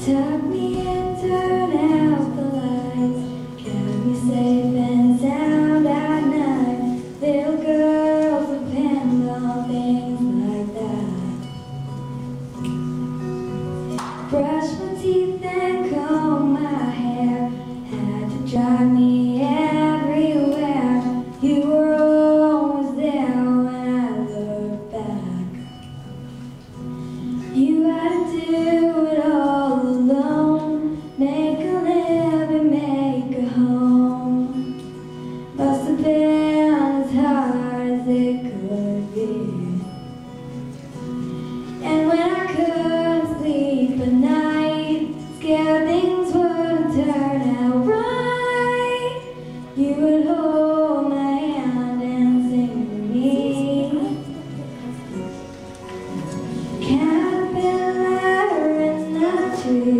Tuck me in, turn out the lights. Kept me safe and sound at night. Little girls depend on things like that. Brush Jesus.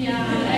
Yeah.